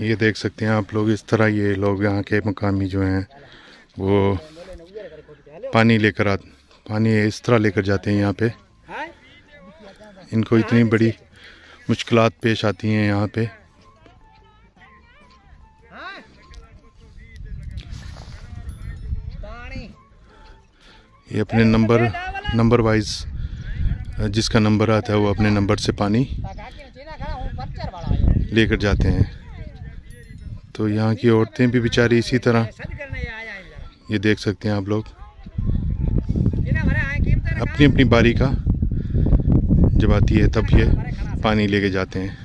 ये देख सकते हैं आप लोग, इस तरह ये लोग यहाँ के मकामी जो हैं, वो पानी लेकर आ पानी इस तरह लेकर जाते हैं यहाँ पे। इनको इतनी बड़ी मुश्किलात पेश आती हैं यहाँ पे। ये अपने नंबर नंबर वाइज, जिसका नंबर आता है वो अपने नंबर से पानी लेकर जाते हैं। तो यहाँ की औरतें भी बेचारी इसी तरह। ये देख सकते हैं आप लोग। अपनी अपनी बारी का जब आती है तब ये पानी लेके जाते हैं।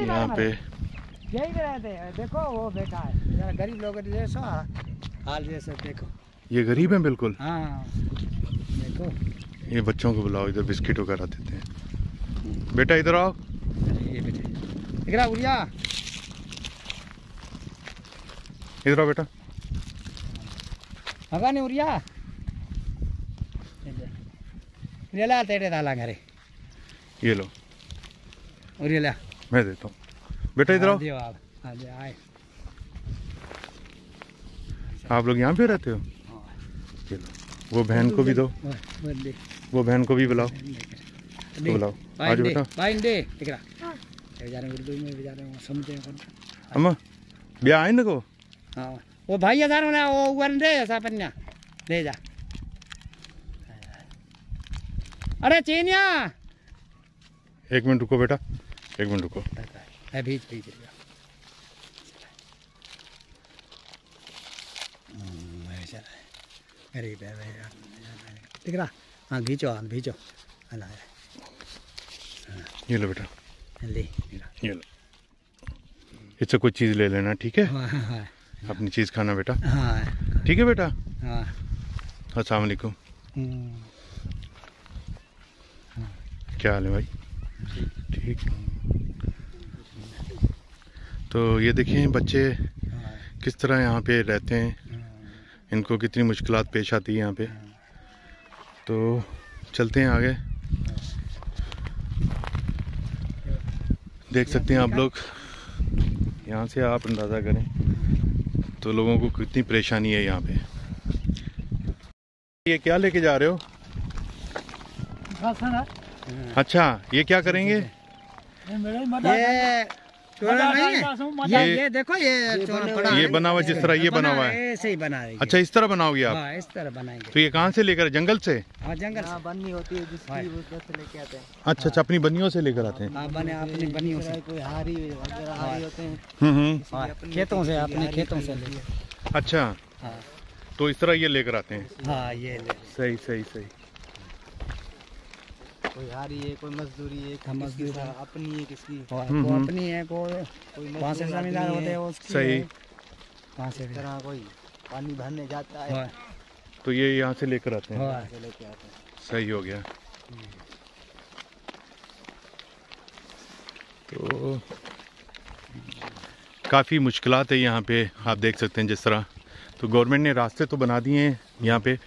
यहाँ पे यही रहते हैं देखो वो बेटा है जरा गरीब लोग जैसा हाल जैसे देखो ये गरीब हैं बिल्कुल। हाँ देखो। ये बच्चों को बुलाओ इधर बिस्किट वगैरह देते हैं। बेटा इधर आओ। ये बेटे उड़िया। इधर आओ बेटा। हवा नहीं उड़िया। उड़िया तेरे दाला घरे। ये लो। उड़िया मैं देता हूँ। बेटा इधर आओ। दियो आप हाँ आए। आप लोग यहाँ पे रहते हो? हाँ। ये लो। वो बहन को भी दो। वो बहन को भी बुलाओ। तो बुलाओ। आज बेटा बाइंडे दिख बेचारे उर्दू में बेचारे वो समझते कौन? अम्मा ब्याह आए ना को हाँ। वो भाई वो वन दे ऐसा पन्या ले जा। अरे चीनिया! एक मिनट रुको बेटा एक मिनट रुको। है। भीज भीज लिया गरीब है दिख रहा? हाँ खींचो हाँ खींचो अल्लाह। ये लो बेटा। ले। ये लो। इससे कोई चीज़ ले लेना ठीक है? हाँ हाँ हाँ। अपनी चीज़ खाना बेटा। ठीक है बेटा? हाँ। अस्सलाम वालेकुम। क्या हाल है भाई? ठीक। तो ये देखिए बच्चे किस तरह यहाँ पे रहते हैं। हाँ, इनको कितनी मुश्किलात पेश आती है यहाँ पे। तो चलते हैं आगे। देख सकते हैं आप लोग। यहाँ से आप अंदाज़ा करें तो लोगों को कितनी परेशानी है यहाँ पे। ये क्या लेके जा रहे हो? अच्छा ये क्या करेंगे? ये चोला नहीं है। ये ये- देखो ये पड़ा ये बना हुआ जिस तरह ये बना हुआ है ऐसे ही बना रही अच्छा इस तरह बनाओगे आप? हाँ इस तरह बनाएँगे। तो ये कहाँ से लेकर जंगल से? हाँ जंगल से। बननी होती है जिसकी हाँ। लेके आते हैं। अच्छा अच्छा अपनी बनियों से लेकर आते हैं। हाँ बने अपनी बनियों से। कोई हारी वगैरह हारी होते हैं। हम्म हम्म। हाँ, खेतों से अपने खेतों से ले अच्छा। हाँ। तो इस तरह ये लेकर आते हैं। हाँ ये सही सही सही। कोई हारी है कोई मजदूरी है हाँ, किसकी मजदूरी अपनी है किसकी? हम्म, वो हम्म। अपनी है कोई वहाँ से जमींदार होते हैं उसकी सही। वहाँ से तरह कोई पानी भरने जाता है? हाँ, तो ये यहाँ से लेकर आते हैं। हाँ, लेके आते हैं। सही हो गया। तो काफ़ी मुश्किल है यहाँ पे आप देख सकते हैं जिस तरह। तो गवर्नमेंट ने रास्ते तो बना दिए हैं यहाँ पे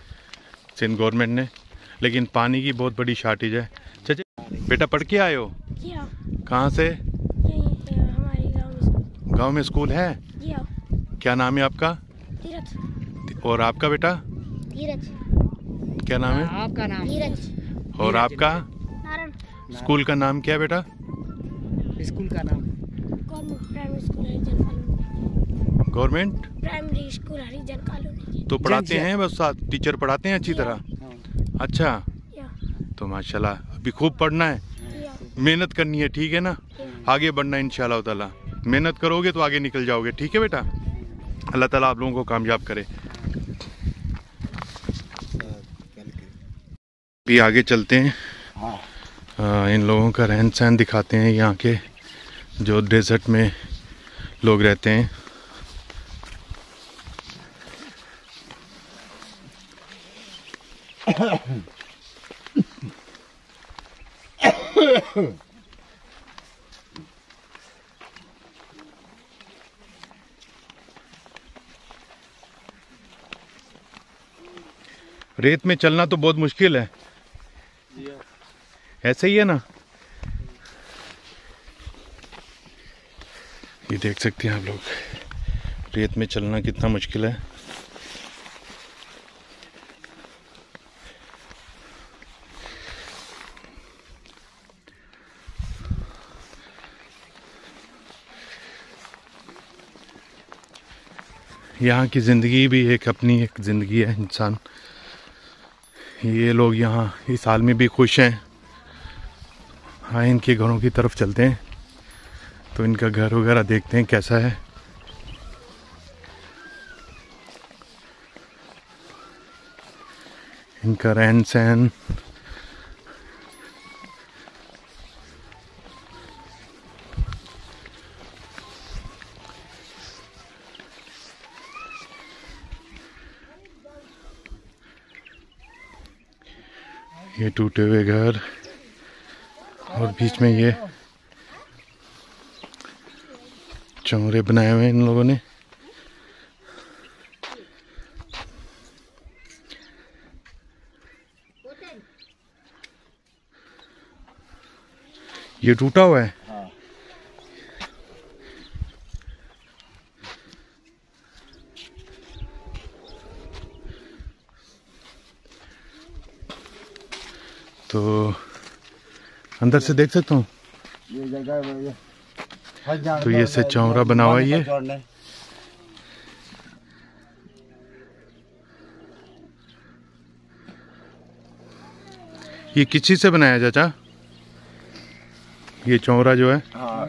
सिंध गवर्नमेंट ने लेकिन पानी की बहुत बड़ी शार्टेज है। बेटा पढ़ के आए हो? हाँ। कहाँ से? यहीं गाँव में स्कूल। गाँव में स्कूल है? हाँ। क्या नाम है आपका? और आपका बेटा? क्या नाम है? आपका नाम? और आपका? स्कूल का नाम क्या है बेटा? स्कूल का नाम? Government primary school Harijan colony तो पढ़ाते हैं बस साथ टीचर पढ़ाते हैं अच्छी तरह? हाँ, अच्छा। तो माशाल्लाह अभी खूब पढ़ना है। मेहनत करनी है ठीक है ना? आगे बढ़ना है ताला। मेहनत करोगे तो आगे निकल जाओगे ठीक है बेटा? अल्लाह ताला आप लोगों को कामयाब करे। भी आगे चलते हैं। आ, इन लोगों का रहन सहन दिखाते हैं यहाँ के जो डेजर्ट में लोग रहते हैं। रेत में चलना तो बहुत मुश्किल है। ऐसे ही है ना? ये देख सकते हैं आप लोग। रेत में चलना कितना मुश्किल है। यहाँ की ज़िंदगी भी एक अपनी एक ज़िंदगी है, इंसान। ये लोग यहाँ इस साल में भी खुश हैं। हाँ इनके घरों की तरफ़ चलते हैं। तो इनका घर वगैरह देखते हैं कैसा है। इनका रहन सहन टूटे हुए घर और बीच में ये चौरे बनाए हुए इन लोगों ने। ये टूटा हुआ है तो अंदर से देख सकता हूँ? ये जगह ये। तो ये से चौरा बना हुआ है ये? ये किस चीज़ से बनाया चाचा? ये चौरा जो है। हाँ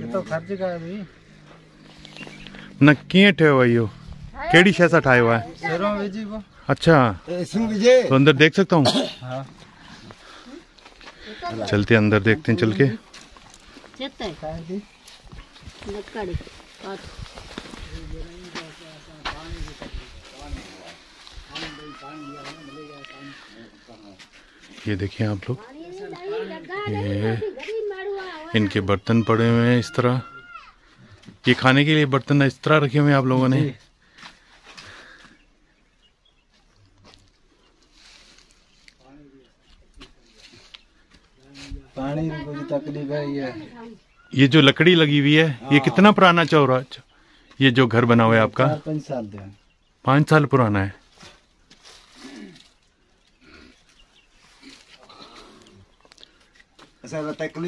ये तो खर्च का है भाई। न कीअं ठहियो आहे इहो कहिड़ी शइ सां ठाहियो आहे शेरों विजी को अच्छा। तो अंदर देख सकता हूँ? हाँ। चलते अंदर देखते हैं चल के। ये देखिए आप लोग। ये इनके बर्तन पड़े हुए हैं इस तरह। ये खाने के लिए बर्तन इस तरह रखे हुए हैं आप लोगों ने। पानी की तकलीफ़ है ये? ये जो लकड़ी लगी हुई है ये कितना पुराना चौरा ये जो घर बना हुआ है आपका? पाँच साल पाँच साल पुराना है।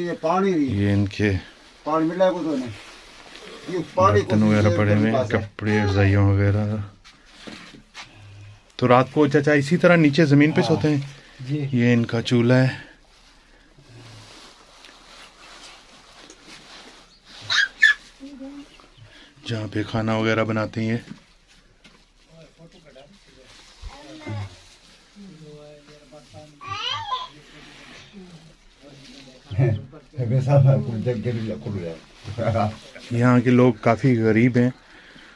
है पानी ये इनके पानी मिला तो नहीं। बर्तन वगैरह पड़े हुए कपड़े रजाइयों वगैरह। तो रात को चाचा इसी तरह नीचे ज़मीन पे सोते हैं? ये इनका चूल्हा है। जहाँ पे खाना वगैरह बनाते हैं। यहाँ के लोग काफ़ी गरीब हैं।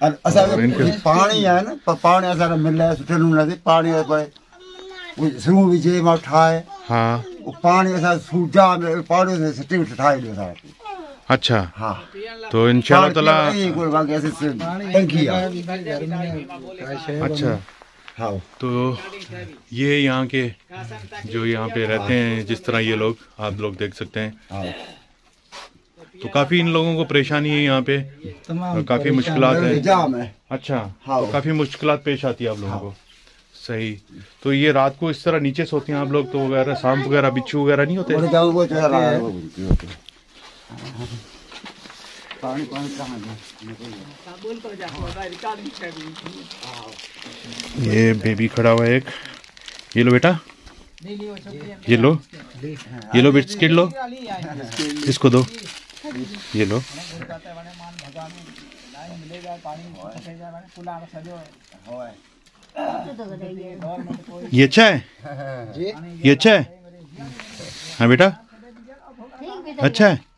और इनके- पाणी आहे न पर पाणी असांखे मिले सुठे नमूने पाणी पए सूं विझे माँ ठाहे हाँ। उहो पाणी असां सूजा में पाणी सिटी में ठाहे ॾियो असांखे अच्छा। हा। तो इंशाल्लाह ताला आहे अच्छा। हा। तो ये यहाँ के जो यहाँ पे रहते हैं जिस तरह ये लोग आप लोग देख सकते हैं। हा। तो काफ़ी इन लोगों को परेशानी है यहाँ पे तमाम काफ़ी मुश्किल है। अच्छा हाँ। तो काफ़ी मुश्किल पेश आती है आप लोगों को। सही। तो ये रात को इस तरह नीचे सोते हैं आप लोग तो वगैरह सांप वगैरह बिच्छू वगैरह नहीं होते? पानी पानी कहाँ है? ये बेबी खड़ा हुआ है एक। ये लो बेटा। ये लो। ये लो बिस्किट लो। इसको दो। ये लो। ये अच्छा है? ये अच्छा है? हाँ बेटा। अच्छा है?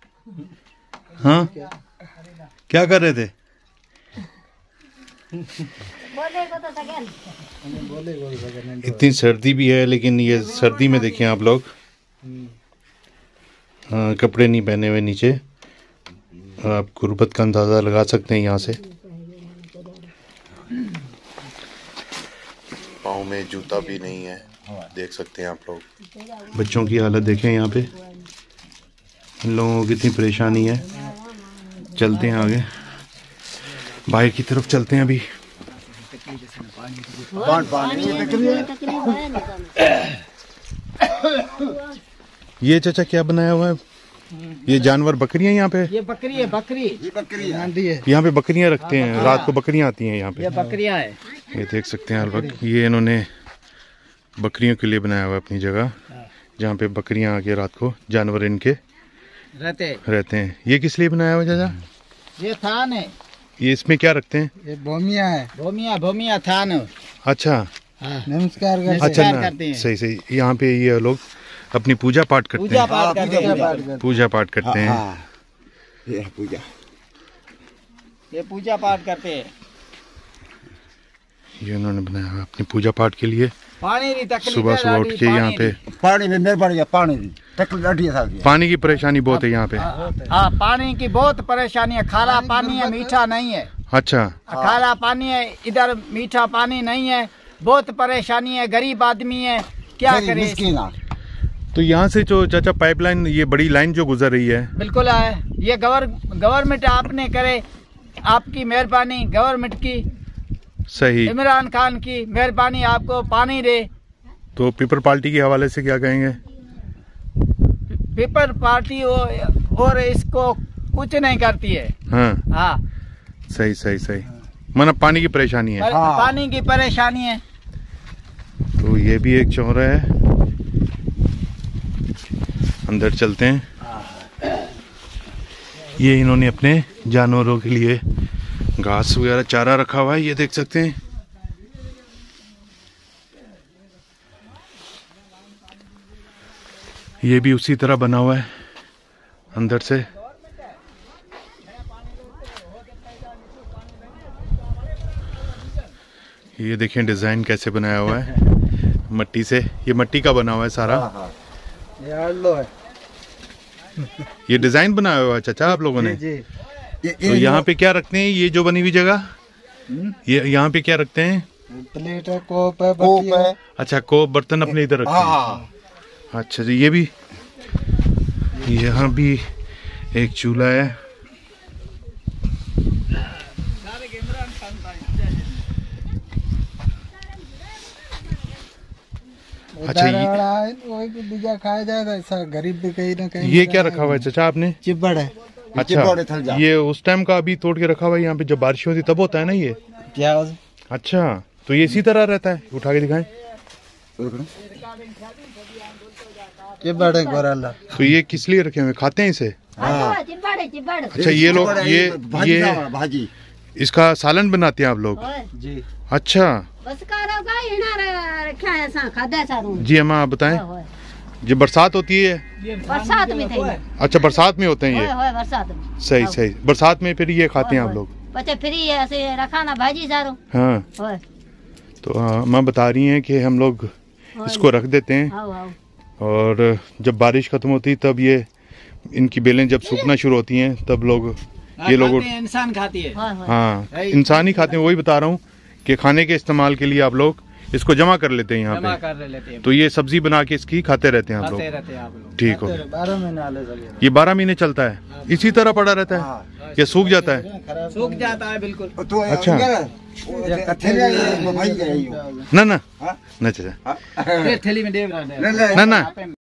हाँ? क्या कर रहे थे? इतनी सर्दी भी है लेकिन ये सर्दी में देखिए आप लोग। हाँ, कपड़े नहीं पहने हुए नीचे। आप गुर्बत का अंदाज़ा लगा सकते हैं यहाँ से। पाँव में जूता भी नहीं है। देख सकते हैं आप लोग। बच्चों की हालत देखें यहाँ पे। इन लोगों को कितनी परेशानी है। चलते हैं आगे। बाहर की तरफ़ चलते हैं अभी। ये है ये चाचा क्या बनाया हुआ है? ये जानवर बकरियाँ यहाँ पे? ये बकरी है बकरी। ये बकरी है। है। यहाँ पे बकरियाँ रखते हैं। रात को बकरियाँ आती हैं यहाँ पे। ये बकरियाँ है। ये देख सकते हैं हर वक्त। ये इन्होंने बकरियों के लिए बनाया हुआ है अपनी जगह जहाँ पे बकरियाँ आके रात को जानवर इनके रहते रहते हैं। ये किस लिए बनाया हुआ है चाचा? ये थान है। ये इसमें क्या रखते हैं? ये भूमिया है। भूमिया भूमिया थान अच्छा। नमस्कार अच्छा ना। करते हैं। सही सही। यहाँ पे ये लोग अपनी पूजा पाठ करते पूजा हैं पाठ करते हैं। पूजा पाठ करते हैं। हाँ। ये पूजा। ये पूजा पाठ करते हैं। ये उन्होंने बनाया हुआ है अपनी पूजा पाठ के लिए। पानी सुबह सुबह उठ के यहाँ पे। पानी में मेरे बढ़ गया पानी गया पानी की परेशानी बहुत है यहाँ पे। हाँ पानी की बहुत परेशानी है। खारा पानी है मीठा नहीं है। अच्छा। खारा पानी है इधर मीठा पानी नहीं है। बहुत परेशानी है गरीब आदमी है। क्या करे तो यहाँ से जो चाचा पाइपलाइन ये बड़ी लाइन जो गुजर रही है। बिल्कुल ये गवर्नमेंट आपने करे आपकी मेहरबानी गवर्नमेंट की। सही। इमरान खान की मेहरबानी आपको पानी दे। तो पीपल पार्टी के हवाले से क्या कहेंगे? पीपल पार्टी वो- और इसको कुछ नहीं करती है। हाँ। हाँ। सही सही सही। मतलब पानी की परेशानी है। हाँ। पानी की परेशानी है। तो ये भी एक चौरा है। अंदर चलते हैं। ये इन्होंने अपने जानवरों के लिए घास वगैरह चारा रखा हुआ है ये देख सकते हैं। ये भी उसी तरह बना हुआ है अंदर से। ये देखें डिज़ाइन कैसे बनाया हुआ है मट्टी से। ये मट्टी का बना हुआ है सारा। ये डिज़ाइन बनाया हुआ है चाचा आप लोगों ने? जी। ये तो यहाँ पे क्या रखते हैं? ये जो बनी हुई जगह? ये यहाँ पे क्या रखते हैं? प्लेट है कोप है कोप है। अच्छा को बर्तन अपने इधर रखते हैं। हाँ। अच्छा जी ये भी यहाँ भी एक चूल्हा है। अच्छा ये बीजा खाया जाएगा ऐसा गरीब भी कहीं ना कहीं ये क्या रखा हुआ है चाचा आपने? चिब्बड़ है। अच्छा। ये उस टाइम का अभी तोड़ के रखा हुआ है यहाँ पे जब बारिश होती तब होता है ना ये? क्या अच्छा तो ये इसी तरह रहता है? उठा के दिखाएँ। है गोराला तो ये किस लिए रखे हुए खाते हैं इसे? हाँ। अच्छा ये लोग ये ये भाजी। इसका सालन बनाते हैं आप लोग? जी। अच्छा। बस का रखा है सा खादा जी अम्मा आप बताएँ। जो बरसात होती है बरसात में थई अच्छा बरसात में होते हैं ये? बरसात में। सही सही। बरसात में फिर ये खाते हैं आप लोग? बच्चे फिर ऐसे रखा ना भाजी सारू। हाँ। तो हाँ, अम्मा बता रही हैं कि हम लोग इसको रख देते हैं। आओ आओ। और जब बारिश खत्म होती तब ये इनकी बेलें जब सूखना शुरू होती हैं तब लोग ये लोग इंसान खाती है। हाँ इंसान ही खाते हैं। वही बता रहा हूँ कि खाने के इस्तेमाल के लिए आप लोग इसको जमा कर लेते हैं यहाँ पे। कर लेते हैं। तो ये सब्ज़ी बना के इसकी खाते रहते हैं आप लोग। रहते हैं आप लोग। ठीक हो। बारह महीने ये बारह महीने चलता है? इसी तरह पड़ा रहता है? ये सूख जाता है? सूख जाता है बिल्कुल। तो अच्छा। कथे ना ना। हाँ? ना चाचा। हाँ। थैली में दे। रहा है ना ना।